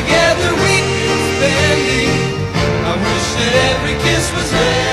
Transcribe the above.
together we spending. I wish that every kiss was real.